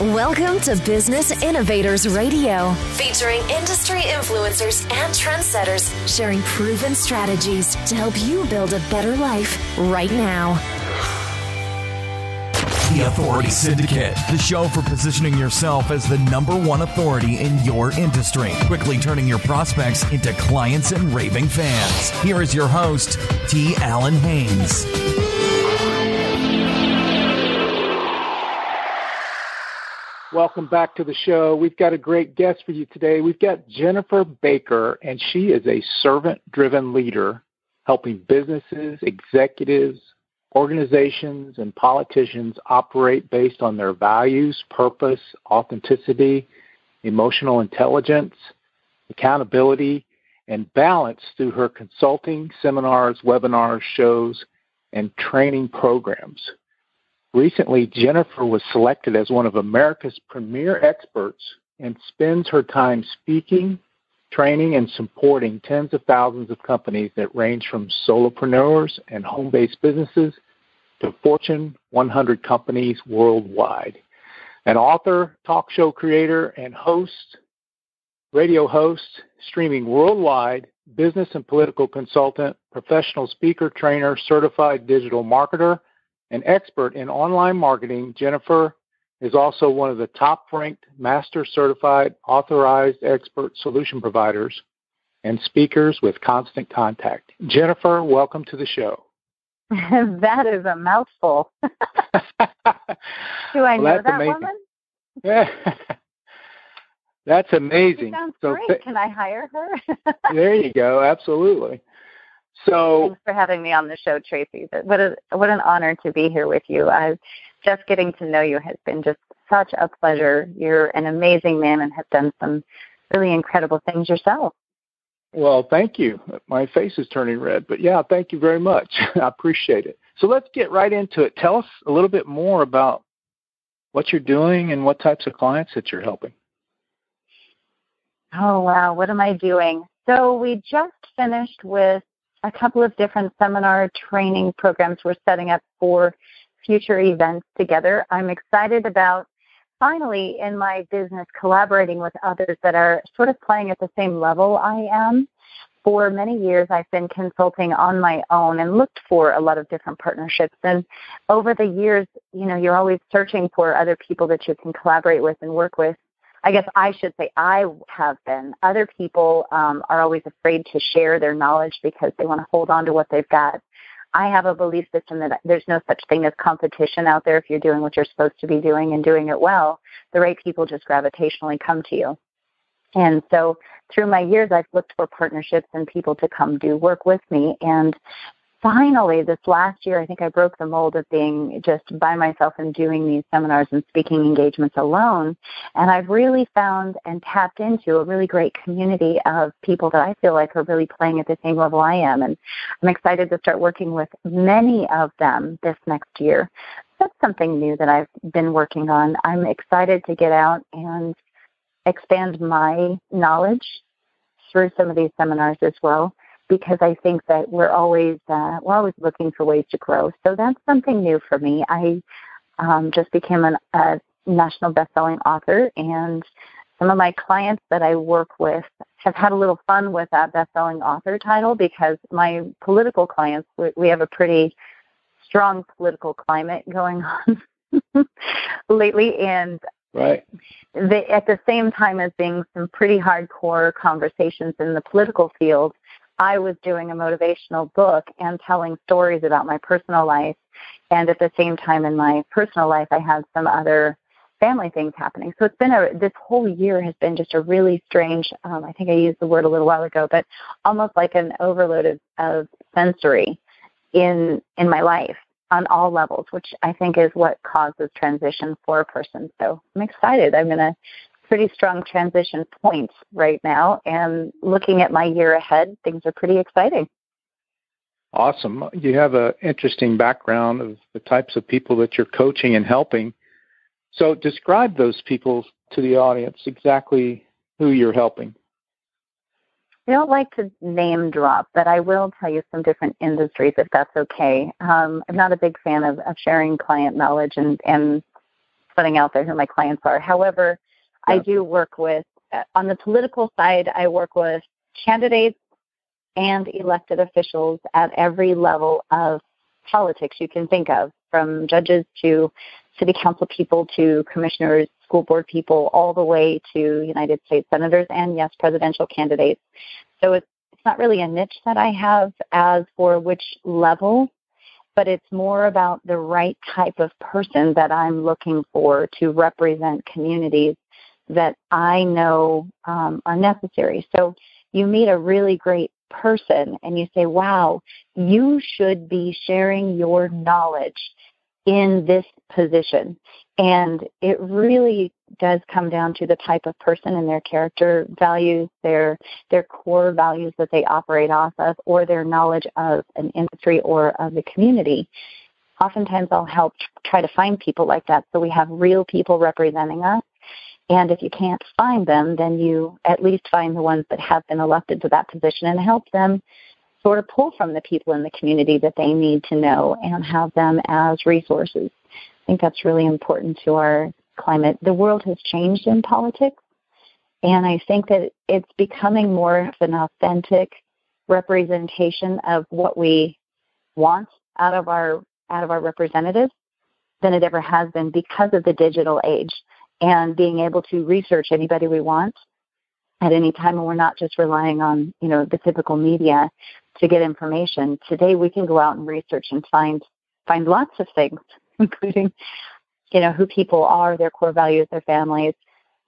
Welcome to Business Innovators Radio, featuring industry influencers and trendsetters sharing proven strategies to help you build a better life right now. The Authority Syndicate, the show for positioning yourself as the number one authority in your industry, quickly turning your prospects into clients and raving fans. Here is your host, T. Allen Haynes. Welcome back to the show. We've got a great guest for you today. We've got Jennifer Baker, and she is a servant driven leader helping businesses, executives, organizations, and politicians operate based on their values, purpose, authenticity, emotional intelligence, accountability, and balance through her consulting, seminars, webinars, shows, and training programs. Recently, Jennifer was selected as one of America's premier experts and spends her time speaking, training, and supporting tens of thousands of companies that range from solopreneurs and home based businesses to Fortune 100 companies worldwide. An author, talk show creator, and host, radio host, streaming worldwide, business and political consultant, professional speaker, trainer, certified digital marketer an expert in online marketing, Jennifer is also one of the top ranked master certified authorized expert solution providers and speakers with Constant Contact. Jennifer, welcome to the show. that is a mouthful. Do I well, know that amazing. woman? Yeah. That's amazing. She sounds so, great. Can I hire her? there you go. Absolutely. So thanks for having me on the show, Tracy. What a what an honor to be here with you. I've just getting to know you has been just such a pleasure. You're an amazing man and have done some really incredible things yourself. Well, thank you. My face is turning red, but yeah, thank you very much. I appreciate it. So let's get right into it. Tell us a little bit more about what you're doing and what types of clients that you're helping. Oh, wow. What am I doing? So we just finished with a couple of different seminar training programs we're setting up for future events together. I'm excited about finally in my business collaborating with others that are sort of playing at the same level I am. For many years, I've been consulting on my own and looked for a lot of different partnerships. And over the years, you know, you're always searching for other people that you can collaborate with and work with. I guess I should say I have been. Other people um, are always afraid to share their knowledge because they want to hold on to what they've got. I have a belief system that there's no such thing as competition out there if you're doing what you're supposed to be doing and doing it well. The right people just gravitationally come to you. And so through my years, I've looked for partnerships and people to come do work with me. And finally, this last year, I think I broke the mold of being just by myself and doing these seminars and speaking engagements alone. And I've really found and tapped into a really great community of people that I feel like are really playing at the same level I am. And I'm excited to start working with many of them this next year. That's something new that I've been working on. I'm excited to get out and expand my knowledge through some of these seminars as well because I think that we're always uh, we're always looking for ways to grow. So that's something new for me. I um, just became an, a national best-selling author, and some of my clients that I work with have had a little fun with that best-selling author title because my political clients we, we have a pretty strong political climate going on lately, and Right. They, at the same time as being some pretty hardcore conversations in the political field, I was doing a motivational book and telling stories about my personal life. And at the same time, in my personal life, I had some other family things happening. So it's been a this whole year has been just a really strange. Um, I think I used the word a little while ago, but almost like an overload of, of sensory in in my life on all levels, which I think is what causes transition for a person. So I'm excited. I'm going to pretty strong transition points right now. And looking at my year ahead, things are pretty exciting. Awesome. You have an interesting background of the types of people that you're coaching and helping. So describe those people to the audience, exactly who you're helping. I don't like to name drop, but I will tell you some different industries if that's okay. Um, I'm not a big fan of, of sharing client knowledge and, and putting out there who my clients are. However, yeah. I do work with, uh, on the political side, I work with candidates and elected officials at every level of politics you can think of, from judges to city council people to commissioners, school board people, all the way to United States senators and, yes, presidential candidates. So it's, it's not really a niche that I have as for which level, but it's more about the right type of person that I'm looking for to represent communities that I know um, are necessary. So you meet a really great person and you say, wow, you should be sharing your knowledge in this position. And it really does come down to the type of person and their character values, their their core values that they operate off of, or their knowledge of an industry or of the community. Oftentimes, I'll help try to find people like that, so we have real people representing us and if you can't find them, then you at least find the ones that have been elected to that position and help them sort of pull from the people in the community that they need to know and have them as resources. I think that's really important to our climate. The world has changed in politics, and I think that it's becoming more of an authentic representation of what we want out of our out of our representatives than it ever has been because of the digital age and being able to research anybody we want at any time and we're not just relying on you know the typical media to get information. Today we can go out and research and find find lots of things including you know who people are their core values their families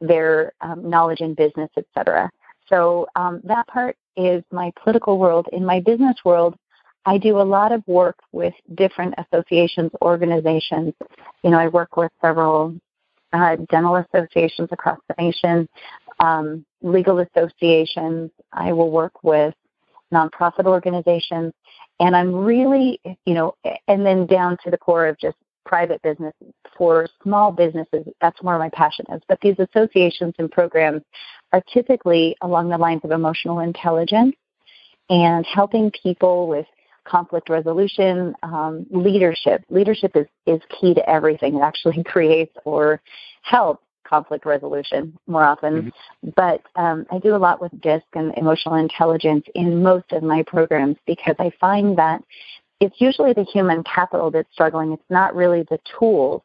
their um, knowledge in business etc so um, that part is my political world. In my business world I do a lot of work with different associations, organizations. You know, I work with several uh, dental associations across the nation, um, legal associations. I will work with nonprofit organizations, and I'm really, you know, and then down to the core of just private business for small businesses. That's where my passion is. But these associations and programs are typically along the lines of emotional intelligence and helping people with conflict resolution, um, leadership. Leadership is, is key to everything. It actually creates or helps conflict resolution more often. Mm-hmm. But um, I do a lot with DISC and emotional intelligence in most of my programs because I find that it's usually the human capital that's struggling. It's not really the tools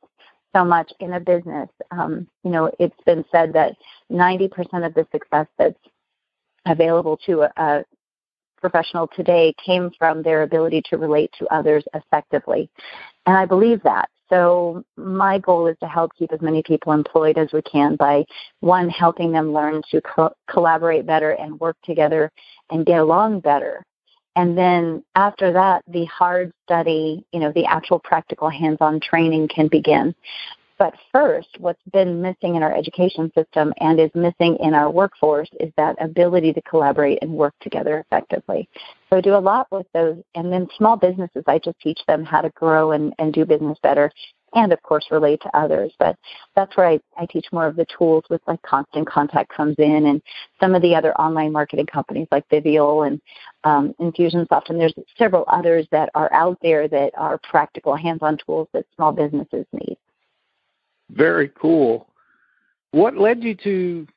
so much in a business. Um, you know, it's been said that 90% of the success that's available to a, a professional today came from their ability to relate to others effectively. And I believe that. So my goal is to help keep as many people employed as we can by one, helping them learn to co- collaborate better and work together and get along better. And then after that, the hard study, you know, the actual practical hands-on training can begin. But first, what's been missing in our education system and is missing in our workforce is that ability to collaborate and work together effectively. So I do a lot with those. And then small businesses, I just teach them how to grow and, and do business better and of course relate to others. But that's where I, I teach more of the tools with like Constant Contact comes in and some of the other online marketing companies like Vivial and um, Infusionsoft. And there's several others that are out there that are practical hands-on tools that small businesses need. Very cool. What led you to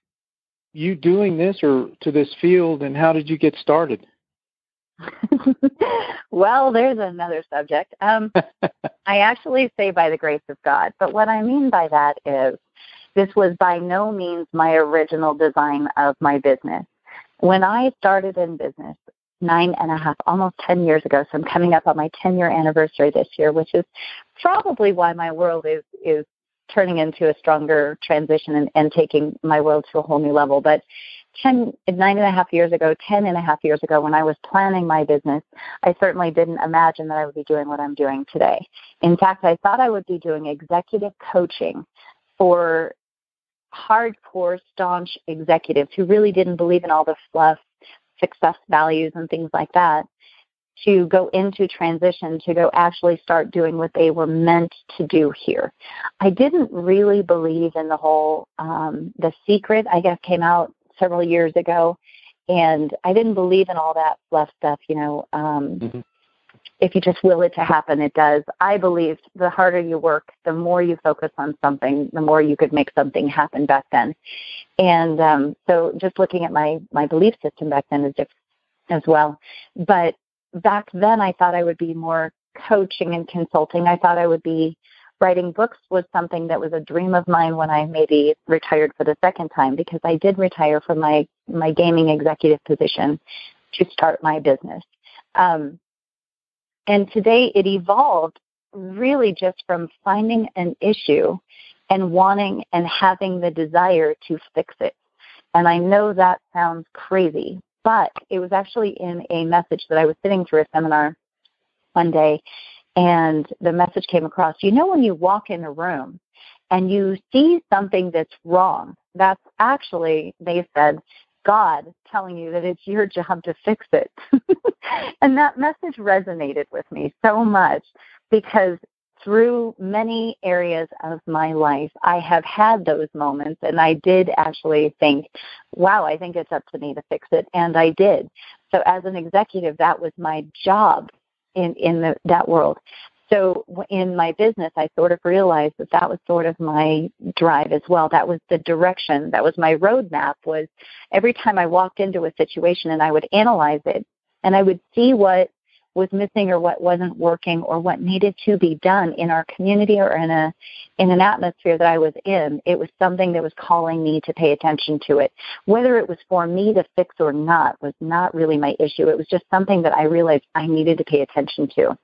you doing this or to this field, and how did you get started? well, there's another subject. Um, I actually say by the grace of God, but what I mean by that is this was by no means my original design of my business. When I started in business nine and a half, almost 10 years ago, so I'm coming up on my 10 year anniversary this year, which is probably why my world is, is turning into a stronger transition and, and taking my world to a whole new level. But ten, nine and a half years ago, ten and a half years ago, when I was planning my business, I certainly didn't imagine that I would be doing what I'm doing today. In fact, I thought I would be doing executive coaching for hardcore, staunch executives who really didn't believe in all the fluff, success values, and things like that to go into transition to go actually start doing what they were meant to do here. I didn't really believe in the whole um, the secret. I guess came out several years ago, and I didn't believe in all that fluff stuff. You know, um, mm-hmm. if you just will it to happen, it does. I believe the harder you work, the more you focus on something, the more you could make something happen back then. And um, so, just looking at my my belief system back then is different as well. But back then, I thought I would be more coaching and consulting. I thought I would be writing books was something that was a dream of mine when I maybe retired for the second time because I did retire from my my gaming executive position to start my business. Um, and today it evolved really just from finding an issue and wanting and having the desire to fix it. And I know that sounds crazy, but it was actually in a message that I was sitting through a seminar one day and the message came across. You know, when you walk in a room and you see something that's wrong, that's actually, they said, God telling you that it's your job to fix it. and that message resonated with me so much because through many areas of my life, I have had those moments, and I did actually think, wow, I think it's up to me to fix it. And I did. So, as an executive, that was my job in in the, that world. So in my business, I sort of realized that that was sort of my drive as well. That was the direction. That was my roadmap. Was every time I walked into a situation and I would analyze it and I would see what was missing or what wasn't working or what needed to be done in our community or in a in an atmosphere that I was in, it was something that was calling me to pay attention to it. Whether it was for me to fix or not was not really my issue. It was just something that I realized I needed to pay attention to.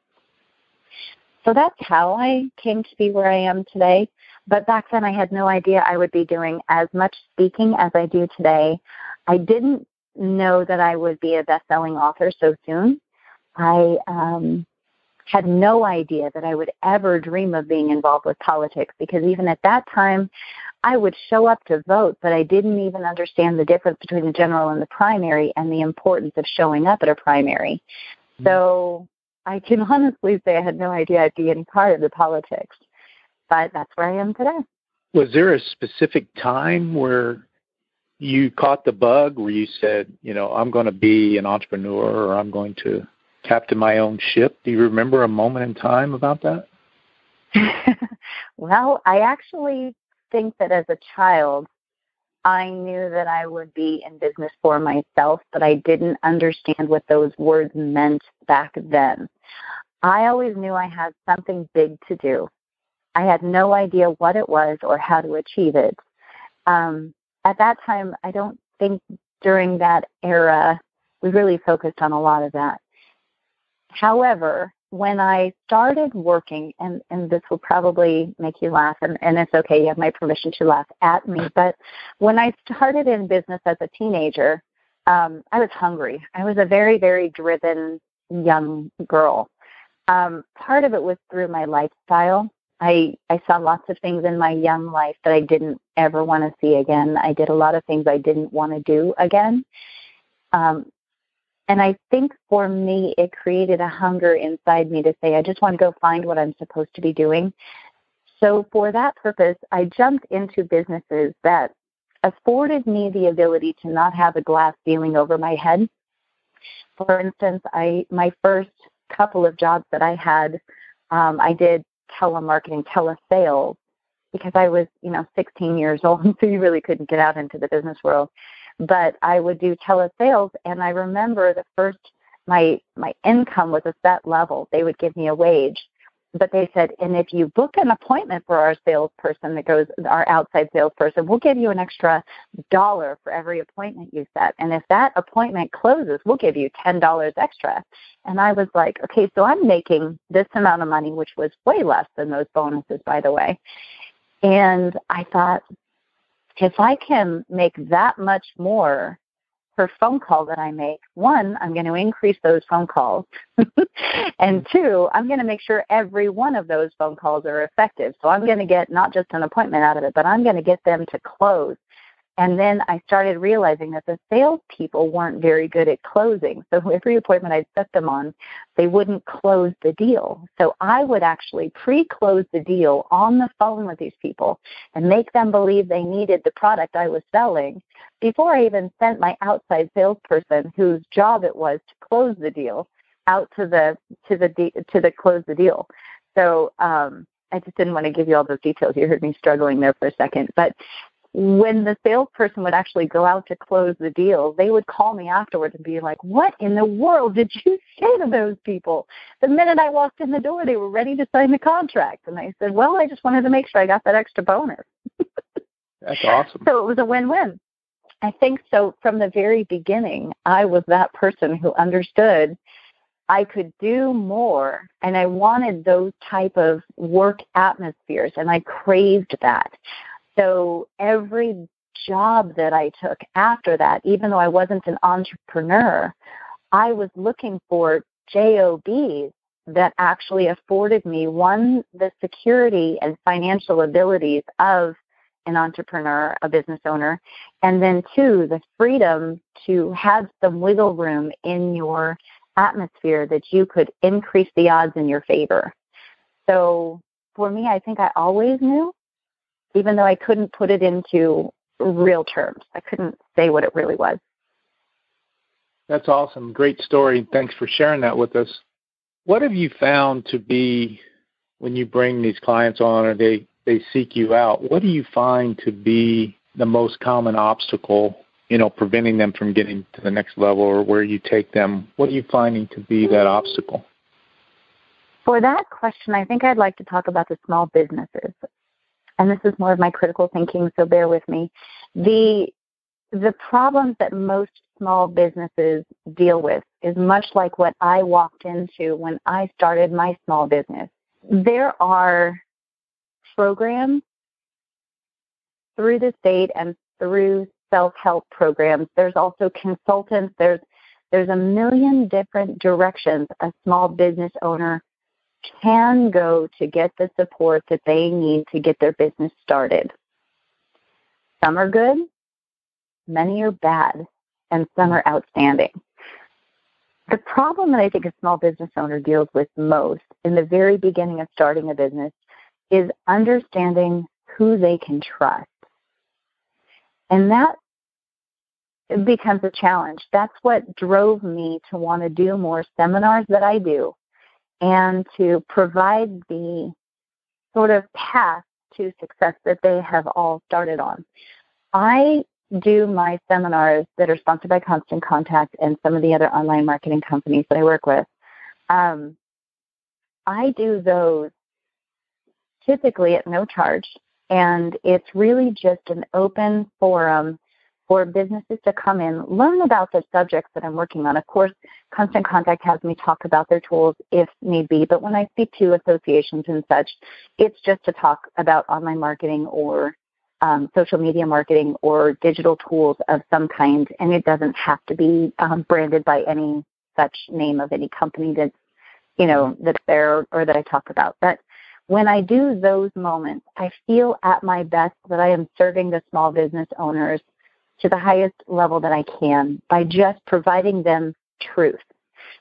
So that's how I came to be where I am today. But back then I had no idea I would be doing as much speaking as I do today. I didn't know that I would be a best-selling author so soon. I um, had no idea that I would ever dream of being involved with politics because even at that time, I would show up to vote, but I didn't even understand the difference between the general and the primary and the importance of showing up at a primary. Mm-hmm. So I can honestly say I had no idea I'd be any part of the politics, but that's where I am today. Was there a specific time where you caught the bug where you said, you know, I'm going to be an entrepreneur or I'm going to captain my own ship. Do you remember a moment in time about that? well, I actually think that as a child, I knew that I would be in business for myself, but I didn't understand what those words meant back then. I always knew I had something big to do. I had no idea what it was or how to achieve it. Um, at that time, I don't think during that era we really focused on a lot of that. However, when I started working, and, and this will probably make you laugh, and, and it's okay, you have my permission to laugh at me, but when I started in business as a teenager, um, I was hungry. I was a very, very driven young girl. Um, part of it was through my lifestyle. I I saw lots of things in my young life that I didn't ever want to see again. I did a lot of things I didn't want to do again. Um, and I think for me, it created a hunger inside me to say, I just want to go find what I'm supposed to be doing. So, for that purpose, I jumped into businesses that afforded me the ability to not have a glass ceiling over my head. For instance, I my first couple of jobs that I had, um, I did telemarketing, telesales, because I was, you know, 16 years old, so you really couldn't get out into the business world but I would do telesales and I remember the first my my income was a set level. They would give me a wage. But they said, and if you book an appointment for our salesperson that goes our outside salesperson, we'll give you an extra dollar for every appointment you set. And if that appointment closes, we'll give you ten dollars extra. And I was like, okay, so I'm making this amount of money, which was way less than those bonuses, by the way. And I thought, if I can make that much more per phone call that I make, one, I'm going to increase those phone calls. and two, I'm going to make sure every one of those phone calls are effective. So I'm going to get not just an appointment out of it, but I'm going to get them to close. And then I started realizing that the salespeople weren't very good at closing. So every appointment I'd set them on, they wouldn't close the deal. So I would actually pre-close the deal on the phone with these people and make them believe they needed the product I was selling before I even sent my outside salesperson whose job it was to close the deal out to the to the de- to the close the deal. So um, I just didn't want to give you all those details. You heard me struggling there for a second, but when the salesperson would actually go out to close the deal, they would call me afterwards and be like, What in the world did you say to those people? The minute I walked in the door, they were ready to sign the contract. And I said, Well, I just wanted to make sure I got that extra bonus. That's awesome. So it was a win win. I think so from the very beginning, I was that person who understood I could do more and I wanted those type of work atmospheres and I craved that. So every job that I took after that, even though I wasn't an entrepreneur, I was looking for JOBs that actually afforded me one, the security and financial abilities of an entrepreneur, a business owner, and then two, the freedom to have some wiggle room in your atmosphere that you could increase the odds in your favor. So for me, I think I always knew even though I couldn't put it into real terms. I couldn't say what it really was. That's awesome. Great story. Thanks for sharing that with us. What have you found to be when you bring these clients on or they, they seek you out? What do you find to be the most common obstacle, you know, preventing them from getting to the next level or where you take them? What are you finding to be that obstacle? For that question, I think I'd like to talk about the small businesses and this is more of my critical thinking, so bear with me. The the problems that most small businesses deal with is much like what I walked into when I started my small business. There are programs through the state and through self-help programs. There's also consultants. There's there's a million different directions a small business owner can go to get the support that they need to get their business started. Some are good, many are bad, and some are outstanding. The problem that I think a small business owner deals with most in the very beginning of starting a business is understanding who they can trust. And that becomes a challenge. That's what drove me to want to do more seminars that I do and to provide the sort of path to success that they have all started on. I do my seminars that are sponsored by Constant Contact and some of the other online marketing companies that I work with. Um, I do those typically at no charge, and it's really just an open forum for businesses to come in, learn about the subjects that I'm working on. Of course, Constant Contact has me talk about their tools if need be, but when I speak to associations and such, it's just to talk about online marketing or um, social media marketing or digital tools of some kind, and it doesn't have to be um, branded by any such name of any company that's you know that's there or that I talk about. But when I do those moments, I feel at my best that I am serving the small business owners to the highest level that I can by just providing them truth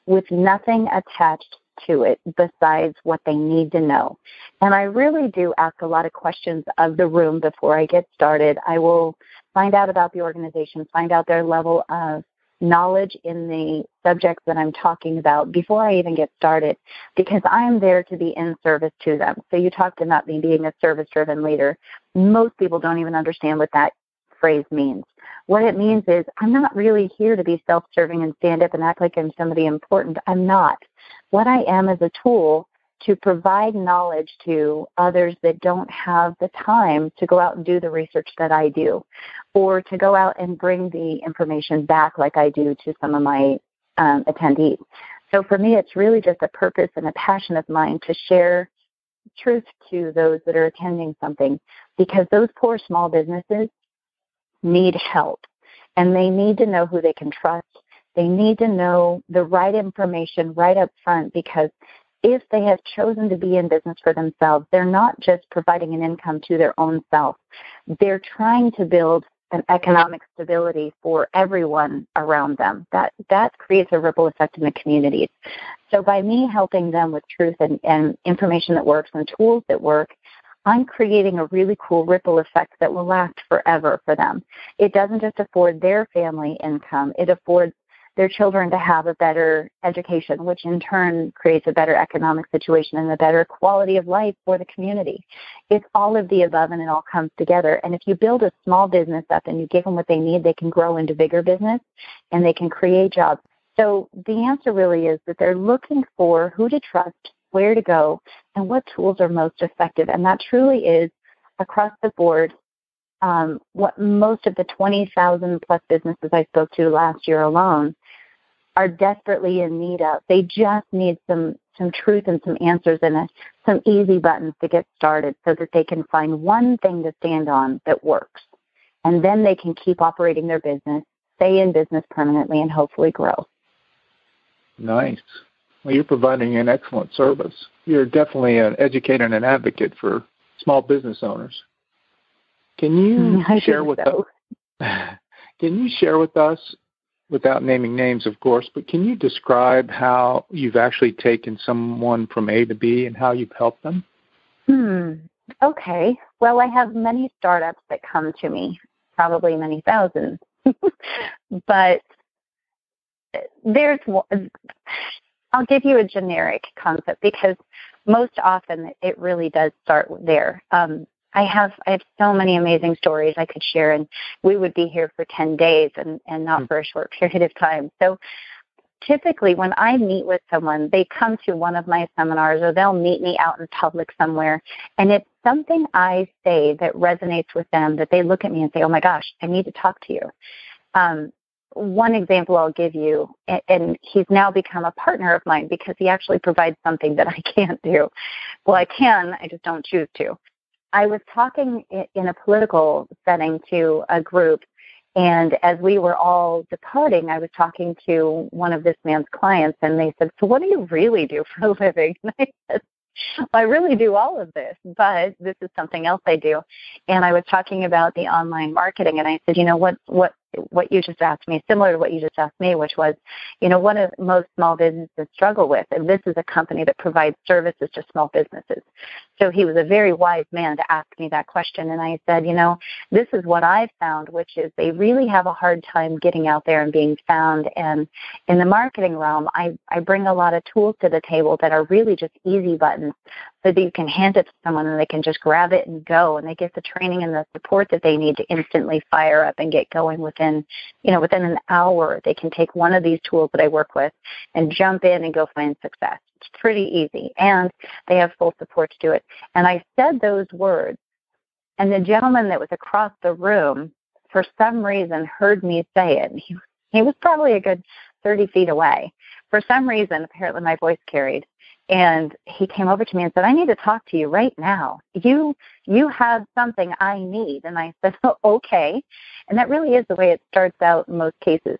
with nothing attached to it besides what they need to know. And I really do ask a lot of questions of the room before I get started. I will find out about the organization, find out their level of knowledge in the subjects that I'm talking about before I even get started because I'm there to be in service to them. So you talked about me being a service driven leader. Most people don't even understand what that phrase means. What it means is I'm not really here to be self serving and stand up and act like I'm somebody important. I'm not. What I am is a tool to provide knowledge to others that don't have the time to go out and do the research that I do, or to go out and bring the information back like I do to some of my um, attendees. So for me, it's really just a purpose and a passion of mine to share truth to those that are attending something because those poor small businesses need help and they need to know who they can trust. They need to know the right information right up front because if they have chosen to be in business for themselves, they're not just providing an income to their own self. They're trying to build an economic stability for everyone around them. That that creates a ripple effect in the communities. So by me helping them with truth and, and information that works and tools that work, I'm creating a really cool ripple effect that will last forever for them. It doesn't just afford their family income, it affords their children to have a better education, which in turn creates a better economic situation and a better quality of life for the community. It's all of the above and it all comes together. And if you build a small business up and you give them what they need, they can grow into bigger business and they can create jobs. So the answer really is that they're looking for who to trust, where to go, and what tools are most effective. And that truly is across the board um, what most of the 20,000 plus businesses I spoke to last year alone are desperately in need of. They just need some some truth and some answers and a, some easy buttons to get started so that they can find one thing to stand on that works. And then they can keep operating their business, stay in business permanently, and hopefully grow. Nice. Well, you're providing an excellent service. You're definitely an educator and an advocate for small business owners. Can you mm, share with so. us? Can you share with us, without naming names, of course, but can you describe how you've actually taken someone from A to B and how you've helped them? Hmm. Okay. Well, I have many startups that come to me, probably many thousands, but there's I'll give you a generic concept because most often it really does start there. Um, I have I have so many amazing stories I could share, and we would be here for ten days and and not mm. for a short period of time. So typically when I meet with someone, they come to one of my seminars or they'll meet me out in public somewhere, and it's something I say that resonates with them that they look at me and say, "Oh my gosh, I need to talk to you." Um, one example I'll give you, and he's now become a partner of mine because he actually provides something that I can't do. Well, I can, I just don't choose to. I was talking in a political setting to a group, and as we were all departing, I was talking to one of this man's clients, and they said, So, what do you really do for a living? And I said, I really do all of this, but this is something else I do. And I was talking about the online marketing, and I said, you know, what what what you just asked me, similar to what you just asked me, which was, you know, one of most small businesses struggle with, and this is a company that provides services to small businesses. So he was a very wise man to ask me that question, and I said, you know, this is what I've found, which is they really have a hard time getting out there and being found. And in the marketing realm, I I bring a lot of tools to the table that are really just easy buttons so that you can hand it to someone and they can just grab it and go and they get the training and the support that they need to instantly fire up and get going within you know within an hour they can take one of these tools that i work with and jump in and go find success. It's pretty easy and they have full support to do it. And i said those words and the gentleman that was across the room for some reason heard me say it. He, he was probably a good 30 feet away. For some reason apparently my voice carried and he came over to me and said, "I need to talk to you right now. You you have something I need." And I said, oh, "Okay." And that really is the way it starts out in most cases.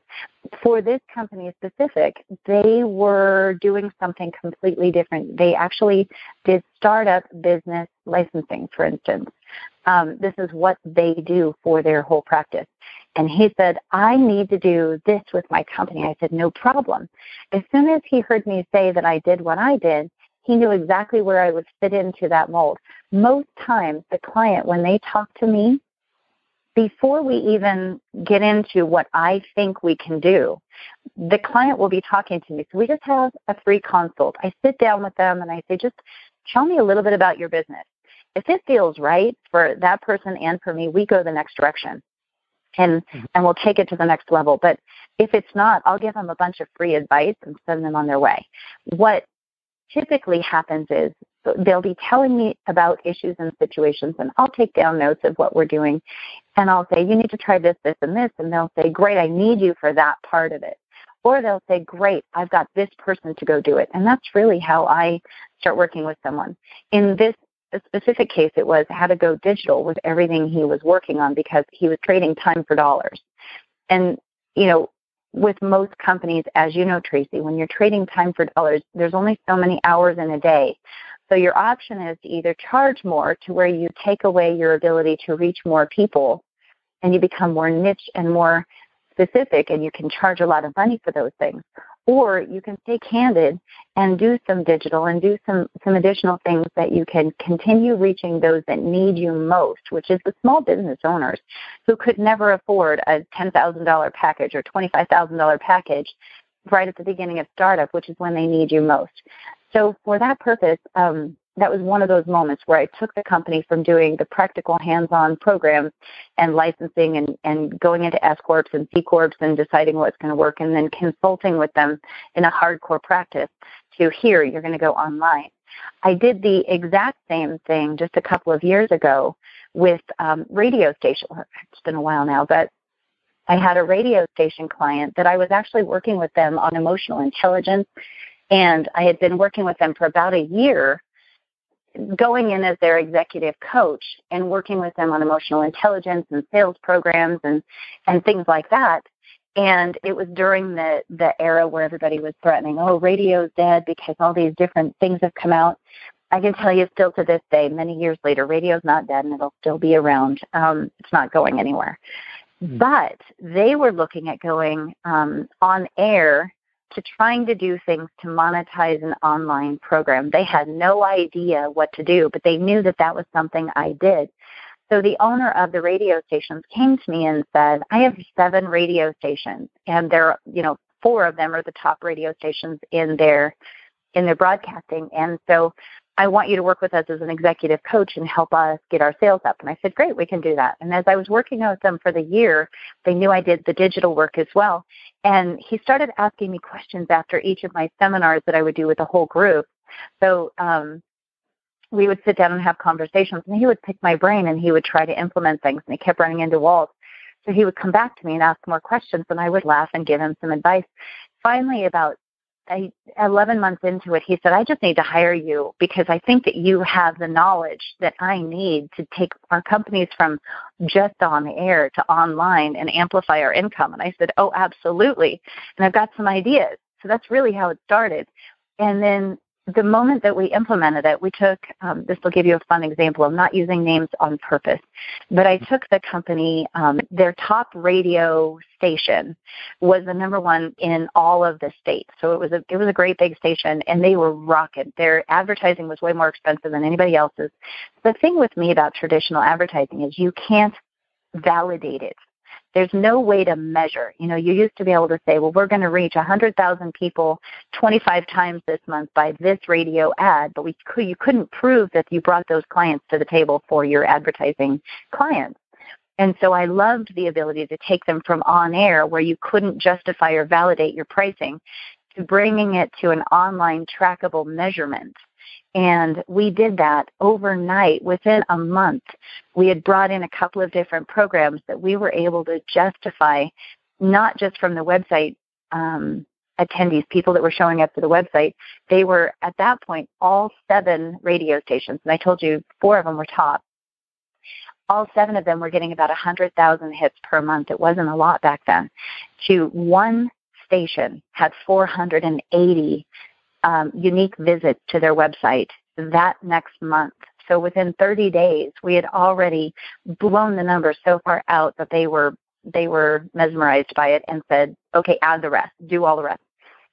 For this company specific, they were doing something completely different. They actually did startup business licensing, for instance. Um, this is what they do for their whole practice. And he said, I need to do this with my company. I said, no problem. As soon as he heard me say that I did what I did, he knew exactly where I would fit into that mold. Most times, the client, when they talk to me, before we even get into what I think we can do, the client will be talking to me. So we just have a free consult. I sit down with them and I say, just tell me a little bit about your business. If it feels right for that person and for me, we go the next direction and mm-hmm. and we'll take it to the next level. But if it's not, I'll give them a bunch of free advice and send them on their way. What typically happens is they'll be telling me about issues and situations and I'll take down notes of what we're doing and I'll say, you need to try this, this, and this. And they'll say, great, I need you for that part of it. Or they'll say, great, I've got this person to go do it. And that's really how I start working with someone. In this a specific case, it was how to go digital with everything he was working on because he was trading time for dollars. And, you know, with most companies, as you know, Tracy, when you're trading time for dollars, there's only so many hours in a day. So your option is to either charge more to where you take away your ability to reach more people and you become more niche and more specific and you can charge a lot of money for those things. Or you can stay candid and do some digital and do some, some additional things that you can continue reaching those that need you most, which is the small business owners who could never afford a $10,000 package or $25,000 package right at the beginning of startup, which is when they need you most. So for that purpose, um, that was one of those moments where I took the company from doing the practical hands-on programs and licensing and, and going into S corps and C corps and deciding what's going to work and then consulting with them in a hardcore practice to here you're going to go online. I did the exact same thing just a couple of years ago with um, radio station. It's been a while now, but I had a radio station client that I was actually working with them on emotional intelligence, and I had been working with them for about a year going in as their executive coach and working with them on emotional intelligence and sales programs and and things like that. And it was during the the era where everybody was threatening oh radio's dead because all these different things have come out. I can tell you still to this day many years later radio's not dead and it'll still be around. Um it's not going anywhere. Mm-hmm. but they were looking at going um on air to trying to do things to monetize an online program. They had no idea what to do, but they knew that that was something I did. So the owner of the radio stations came to me and said, I have seven radio stations and there are, you know, four of them are the top radio stations in their in their broadcasting. And so I want you to work with us as an executive coach and help us get our sales up. And I said, Great, we can do that. And as I was working with them for the year, they knew I did the digital work as well. And he started asking me questions after each of my seminars that I would do with the whole group. So um, we would sit down and have conversations, and he would pick my brain and he would try to implement things, and he kept running into walls. So he would come back to me and ask more questions, and I would laugh and give him some advice. Finally, about I, 11 months into it, he said, I just need to hire you because I think that you have the knowledge that I need to take our companies from just on the air to online and amplify our income. And I said, Oh, absolutely. And I've got some ideas. So that's really how it started. And then the moment that we implemented it, we took um, this will give you a fun example. I'm not using names on purpose, but I took the company, um, their top radio station was the number one in all of the states. So it was a it was a great big station, and they were rocking. Their advertising was way more expensive than anybody else's. The thing with me about traditional advertising is you can't validate it there's no way to measure. You know, you used to be able to say, well, we're going to reach 100,000 people 25 times this month by this radio ad, but we you couldn't prove that you brought those clients to the table for your advertising clients. And so I loved the ability to take them from on air where you couldn't justify or validate your pricing to bringing it to an online trackable measurement and we did that overnight. Within a month, we had brought in a couple of different programs that we were able to justify, not just from the website um, attendees, people that were showing up to the website. They were, at that point, all seven radio stations. And I told you four of them were top. All seven of them were getting about 100,000 hits per month. It wasn't a lot back then. To one station had 480 um, unique visits to their website that next month. So within 30 days, we had already blown the numbers so far out that they were they were mesmerized by it and said, "Okay, add the rest, do all the rest."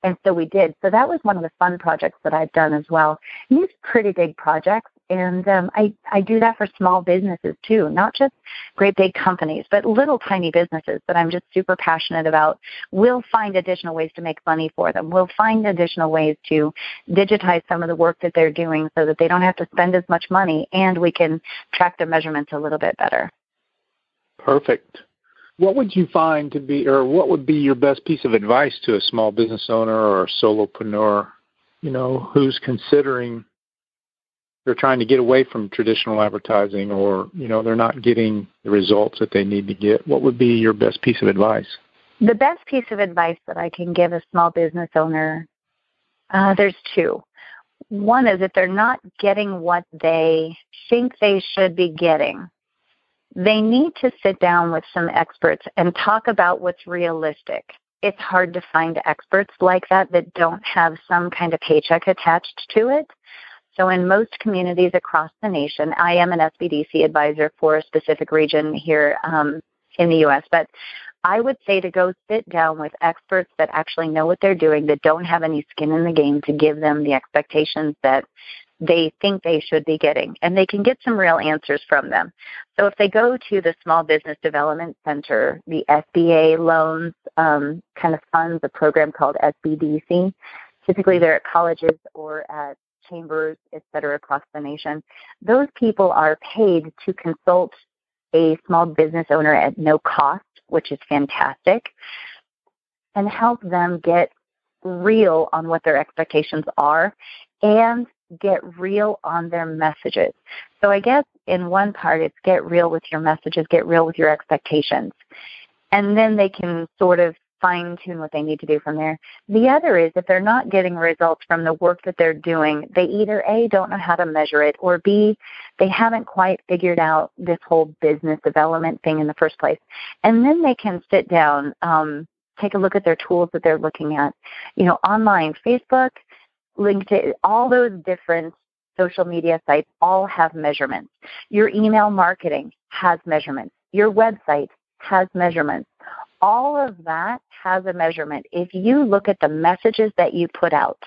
And so we did. So that was one of the fun projects that I've done as well. And these pretty big projects, and um, I I do that for small businesses too, not just great big companies, but little tiny businesses that I'm just super passionate about. We'll find additional ways to make money for them. We'll find additional ways to digitize some of the work that they're doing so that they don't have to spend as much money, and we can track their measurements a little bit better. Perfect. What would you find to be, or what would be your best piece of advice to a small business owner or a solopreneur, you know, who's considering they're trying to get away from traditional advertising or, you know, they're not getting the results that they need to get? What would be your best piece of advice? The best piece of advice that I can give a small business owner, uh, there's two. One is if they're not getting what they think they should be getting, they need to sit down with some experts and talk about what's realistic. It's hard to find experts like that that don't have some kind of paycheck attached to it. So in most communities across the nation, I am an SBDC advisor for a specific region here um, in the U.S., but I would say to go sit down with experts that actually know what they're doing, that don't have any skin in the game to give them the expectations that they think they should be getting. And they can get some real answers from them. So if they go to the Small Business Development Center, the SBA loans um, kind of funds a program called SBDC. Typically they're at colleges or at chambers, et cetera, across the nation. Those people are paid to consult a small business owner at no cost, which is fantastic, and help them get real on what their expectations are and get real on their messages. So I guess in one part it's get real with your messages, get real with your expectations. And then they can sort of fine tune what they need to do from there. The other is if they're not getting results from the work that they're doing, they either A, don't know how to measure it, or B, they haven't quite figured out this whole business development thing in the first place. And then they can sit down, um, take a look at their tools that they're looking at. You know, online, Facebook, LinkedIn, all those different social media sites all have measurements. Your email marketing has measurements. Your website has measurements all of that has a measurement. If you look at the messages that you put out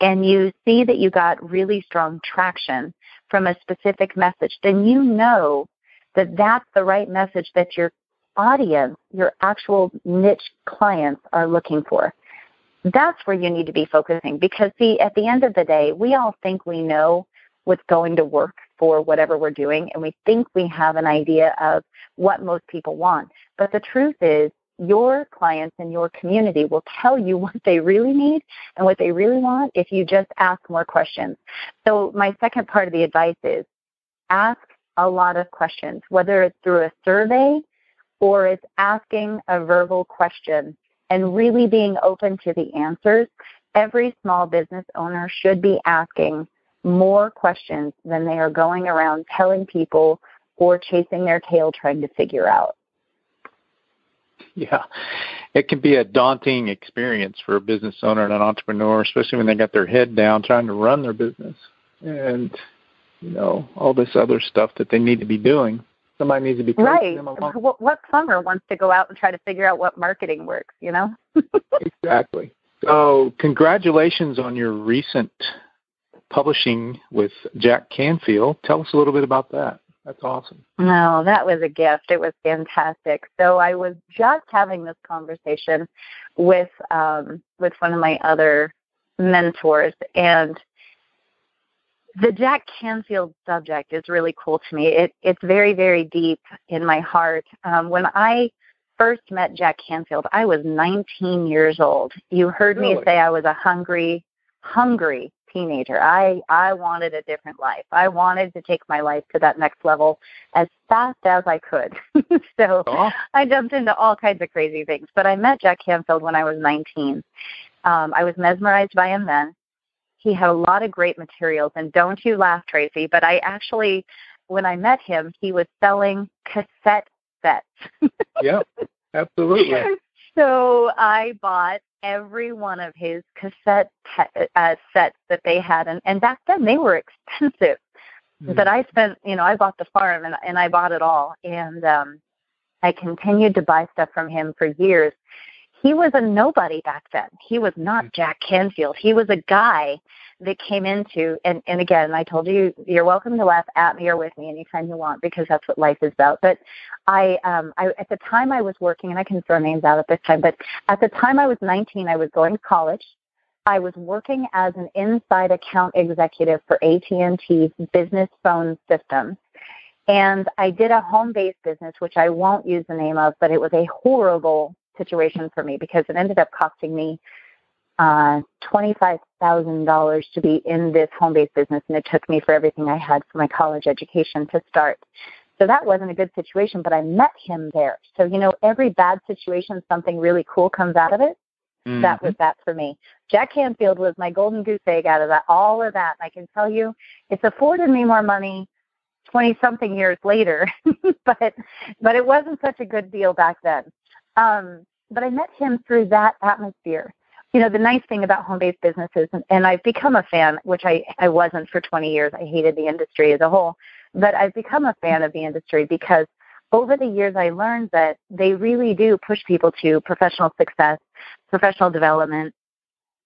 and you see that you got really strong traction from a specific message, then you know that that's the right message that your audience, your actual niche clients are looking for. That's where you need to be focusing because see, at the end of the day, we all think we know what's going to work for whatever we're doing and we think we have an idea of what most people want. But the truth is, your clients and your community will tell you what they really need and what they really want if you just ask more questions. So, my second part of the advice is ask a lot of questions, whether it's through a survey or it's asking a verbal question and really being open to the answers. Every small business owner should be asking more questions than they are going around telling people or chasing their tail trying to figure out. Yeah, it can be a daunting experience for a business owner and an entrepreneur, especially when they got their head down trying to run their business and you know all this other stuff that they need to be doing. Somebody needs to be right. them along. What, what plumber wants to go out and try to figure out what marketing works? You know. exactly. So, congratulations on your recent publishing with Jack Canfield. Tell us a little bit about that. That's awesome. No, that was a gift. It was fantastic. So I was just having this conversation with um, with one of my other mentors, and the Jack Canfield subject is really cool to me. It, it's very, very deep in my heart. Um, when I first met Jack Canfield, I was 19 years old. You heard really? me say I was a hungry, hungry teenager. I I wanted a different life. I wanted to take my life to that next level as fast as I could. so oh. I jumped into all kinds of crazy things. But I met Jack Canfield when I was 19. Um, I was mesmerized by him then. He had a lot of great materials, and don't you laugh, Tracy, but I actually, when I met him, he was selling cassette sets. yeah, absolutely. So I bought every one of his cassette te- uh, sets that they had, and, and back then they were expensive. Mm-hmm. But I spent, you know, I bought the farm and, and I bought it all, and um, I continued to buy stuff from him for years. He was a nobody back then. He was not hmm. Jack Canfield. He was a guy that came into and and again i told you you're welcome to laugh at me or with me anytime you want because that's what life is about but i um i at the time i was working and i can throw names out at this time but at the time i was 19 i was going to college I was working as an inside account executive for AT&T's business phone system. And I did a home-based business, which I won't use the name of, but it was a horrible situation for me because it ended up costing me uh, $25,000 to be in this home based business, and it took me for everything I had for my college education to start. So that wasn't a good situation, but I met him there. So, you know, every bad situation, something really cool comes out of it. Mm-hmm. That was that for me. Jack Canfield was my golden goose egg out of that, all of that. I can tell you, it's afforded me more money 20 something years later, but, but it wasn't such a good deal back then. Um, but I met him through that atmosphere you know the nice thing about home-based businesses and, and i've become a fan which i i wasn't for 20 years i hated the industry as a whole but i've become a fan of the industry because over the years, I learned that they really do push people to professional success, professional development,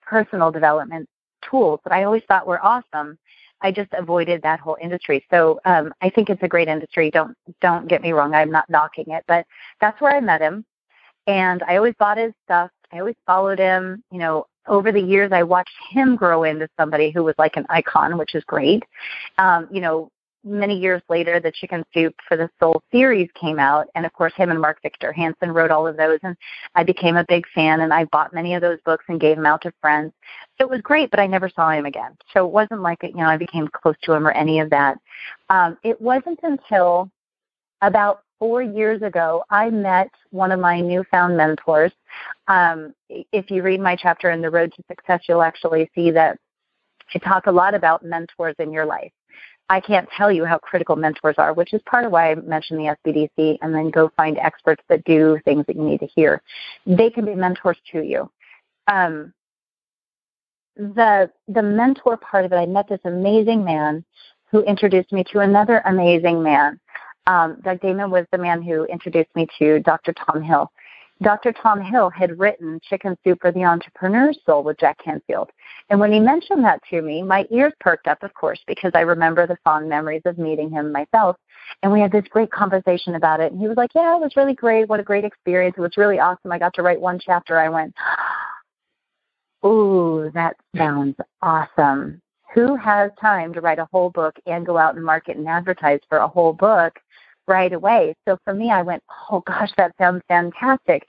personal development tools that I always thought were awesome. I just avoided that whole industry. So um, I think it's a great industry. Don't don't get me wrong. I'm not knocking it, but that's where I met him, and I always bought his stuff. I always followed him. You know, over the years, I watched him grow into somebody who was like an icon, which is great. Um, you know, many years later, the Chicken Soup for the Soul series came out, and of course, him and Mark Victor Hansen wrote all of those, and I became a big fan, and I bought many of those books and gave them out to friends. So it was great, but I never saw him again. So it wasn't like you know I became close to him or any of that. Um, it wasn't until about four years ago I met one of my newfound mentors. Um, if you read my chapter in the Road to Success, you'll actually see that I talk a lot about mentors in your life I can't tell you how critical mentors are, which is part of why I mentioned the SBDC and then go find experts that do things that you need to hear. They can be mentors to you. Um, the the mentor part of it, I met this amazing man who introduced me to another amazing man. Um, Doug Damon was the man who introduced me to Dr. Tom Hill. Dr. Tom Hill had written Chicken Soup for the Entrepreneur's Soul with Jack Canfield. And when he mentioned that to me, my ears perked up, of course, because I remember the fond memories of meeting him myself. And we had this great conversation about it. And he was like, Yeah, it was really great. What a great experience. It was really awesome. I got to write one chapter. I went, Ooh, that sounds awesome. Who has time to write a whole book and go out and market and advertise for a whole book right away. So for me, I went, oh gosh, that sounds fantastic.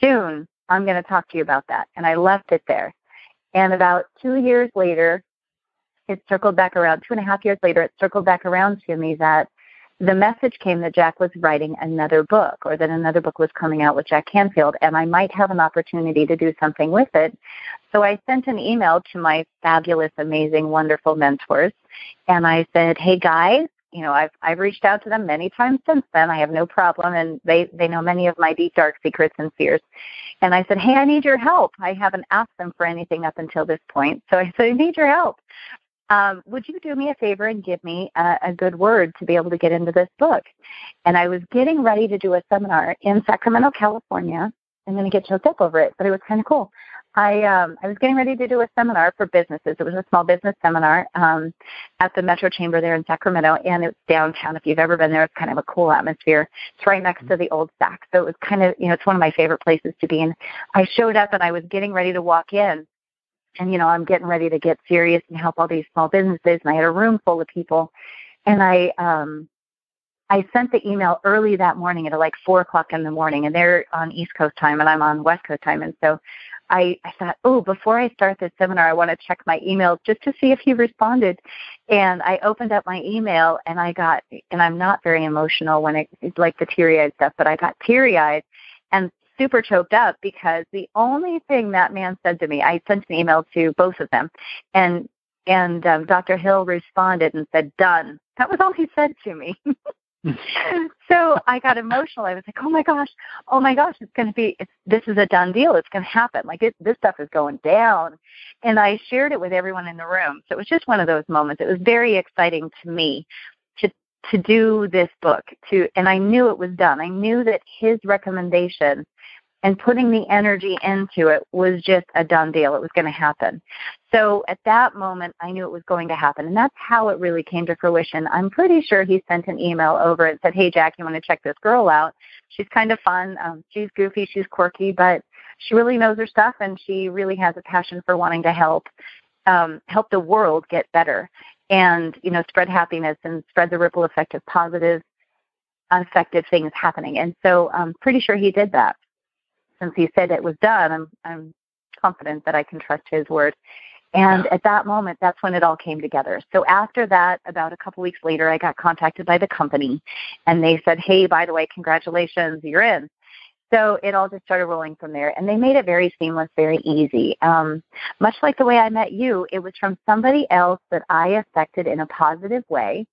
Soon, I'm going to talk to you about that. And I left it there. And about two years later, it circled back around, two and a half years later, it circled back around to me that the message came that Jack was writing another book or that another book was coming out with Jack Canfield and I might have an opportunity to do something with it. So I sent an email to my fabulous, amazing, wonderful mentors and I said, Hey guys, you know, I've I've reached out to them many times since then. I have no problem, and they they know many of my deep dark secrets and fears. And I said, hey, I need your help. I haven't asked them for anything up until this point, so I said, I need your help. Um, would you do me a favor and give me a, a good word to be able to get into this book? And I was getting ready to do a seminar in Sacramento, California. I'm going to get choked up over it, but it was kind of cool. I um, I was getting ready to do a seminar for businesses. It was a small business seminar um, at the Metro Chamber there in Sacramento, and it's downtown. If you've ever been there, it's kind of a cool atmosphere. It's right next to the old Sac, so it was kind of you know it's one of my favorite places to be. And I showed up, and I was getting ready to walk in, and you know I'm getting ready to get serious and help all these small businesses, and I had a room full of people, and I um, I sent the email early that morning at like four o'clock in the morning, and they're on East Coast time, and I'm on West Coast time, and so I, I thought, oh, before I start this seminar, I want to check my email just to see if he responded. And I opened up my email and I got, and I'm not very emotional when it, it's like the teary eyed stuff, but I got teary eyed and super choked up because the only thing that man said to me, I sent an email to both of them, and and um, Dr. Hill responded and said, "Done." That was all he said to me. so I got emotional. I was like, "Oh my gosh, oh my gosh, it's going to be. It's, this is a done deal. It's going to happen. Like it, this stuff is going down." And I shared it with everyone in the room. So it was just one of those moments. It was very exciting to me to to do this book. To and I knew it was done. I knew that his recommendation and putting the energy into it was just a done deal. It was going to happen. So at that moment, I knew it was going to happen. And that's how it really came to fruition. I'm pretty sure he sent an email over and said, Hey, Jack, you want to check this girl out? She's kind of fun. Um, she's goofy. She's quirky, but she really knows her stuff and she really has a passion for wanting to help, um, help the world get better and, you know, spread happiness and spread the ripple effect of positive, effective things happening. And so I'm pretty sure he did that since he said it was done, I'm I'm confident that I can trust his word. And at that moment, that's when it all came together. So after that, about a couple weeks later, I got contacted by the company, and they said, "Hey, by the way, congratulations, you're in." So it all just started rolling from there, and they made it very seamless, very easy. Um, much like the way I met you, it was from somebody else that I affected in a positive way,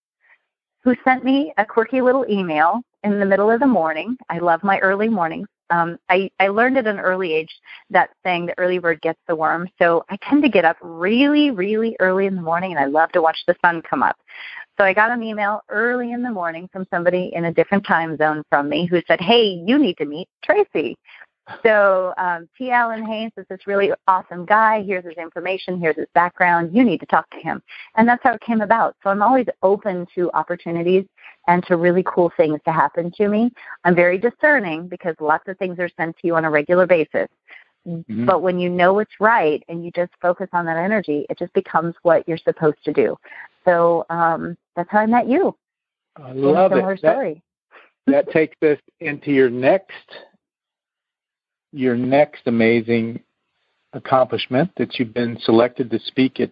who sent me a quirky little email in the middle of the morning. I love my early mornings um, I, I learned at an early age that saying the early bird gets the worm. So I tend to get up really, really early in the morning and I love to watch the sun come up. So I got an email early in the morning from somebody in a different time zone from me who said, Hey, you need to meet Tracy. So um, T. Allen Haynes is this really awesome guy. Here's his information. Here's his background. You need to talk to him. And that's how it came about. So I'm always open to opportunities and to really cool things to happen to me. I'm very discerning because lots of things are sent to you on a regular basis. Mm-hmm. But when you know it's right and you just focus on that energy, it just becomes what you're supposed to do. So um, that's how I met you. I love it. That, that takes us into your next your next amazing accomplishment that you've been selected to speak at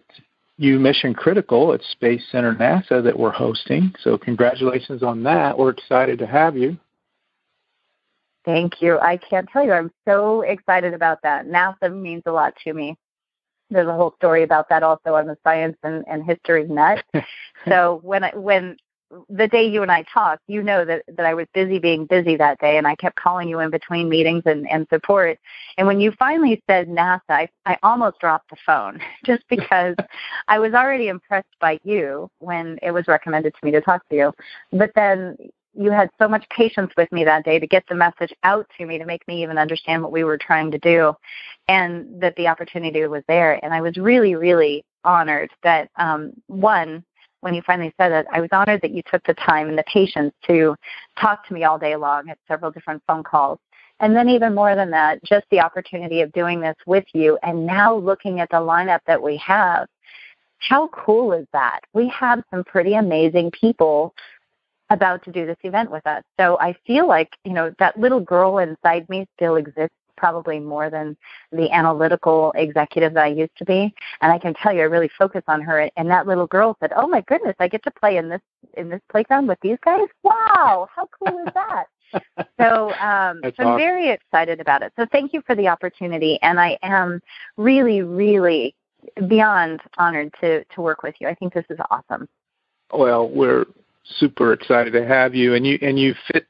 U Mission Critical at Space Center NASA that we're hosting. So congratulations on that. We're excited to have you. Thank you. I can't tell you. I'm so excited about that. NASA means a lot to me. There's a whole story about that also on the science and, and history net. so when I, when the day you and I talked, you know that, that I was busy being busy that day and I kept calling you in between meetings and, and support. And when you finally said NASA, I, I almost dropped the phone just because I was already impressed by you when it was recommended to me to talk to you. But then you had so much patience with me that day to get the message out to me to make me even understand what we were trying to do and that the opportunity was there. And I was really, really honored that um, one, when you finally said it, I was honored that you took the time and the patience to talk to me all day long at several different phone calls. And then, even more than that, just the opportunity of doing this with you and now looking at the lineup that we have. How cool is that? We have some pretty amazing people about to do this event with us. So I feel like, you know, that little girl inside me still exists probably more than the analytical executive that I used to be. And I can tell you, I really focus on her. And that little girl said, "Oh my goodness, I get to play in this in this playground with these guys! Wow, how cool is that?" so, um, so I'm very excited about it. So thank you for the opportunity, and I am really, really beyond honored to to work with you. I think this is awesome. Well, we're super excited to have you, and you and you fit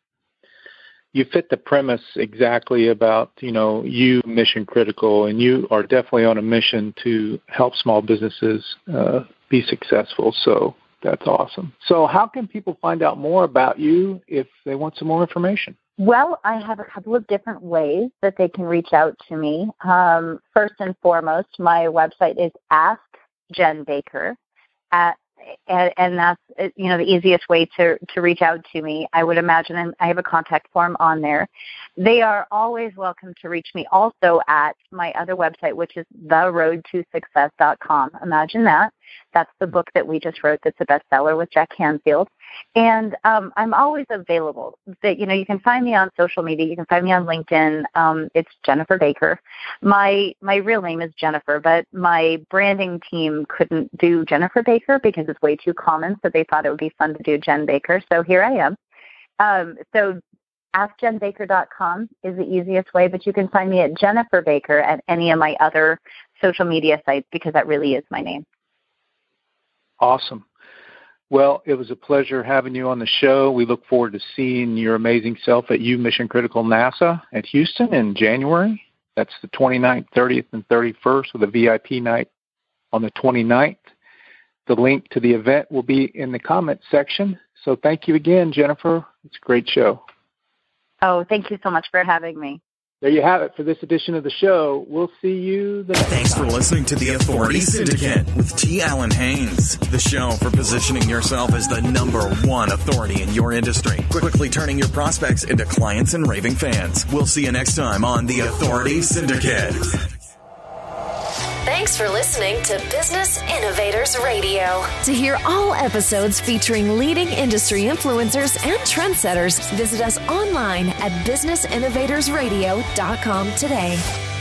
you fit the premise exactly about you know you mission critical and you are definitely on a mission to help small businesses uh, be successful. So that's awesome. So how can people find out more about you if they want some more information? Well, I have a couple of different ways that they can reach out to me. Um, first and foremost, my website is Ask Jen Baker at and, and that's uh, you know the easiest way to to reach out to me. I would imagine, I have a contact form on there. They are always welcome to reach me also at my other website, which is theroadtosuccess.com. Imagine that. That's the book that we just wrote. That's a bestseller with Jack Canfield. And um, I'm always available. That you know, you can find me on social media. You can find me on LinkedIn. Um, it's Jennifer Baker. My my real name is Jennifer, but my branding team couldn't do Jennifer Baker because it's way too common. So they thought it would be fun to do Jen Baker. So here I am. Um, so askjenbaker.com is the easiest way, but you can find me at Jennifer Baker at any of my other social media sites because that really is my name. Awesome. Well, it was a pleasure having you on the show. We look forward to seeing your amazing self at U Mission Critical NASA at Houston in January. That's the 29th, 30th, and 31st with a VIP night on the 29th. The link to the event will be in the comments section. So thank you again, Jennifer. It's a great show. Oh, thank you so much for having me. There you have it for this edition of the show. We'll see you the next Thanks time. for listening to the Authority Syndicate with T. Allen Haynes, the show for positioning yourself as the number one authority in your industry, quickly turning your prospects into clients and raving fans. We'll see you next time on the Authority Syndicate. Thanks for listening to Business Innovators Radio. To hear all episodes featuring leading industry influencers and trendsetters, visit us online at businessinnovatorsradio.com today.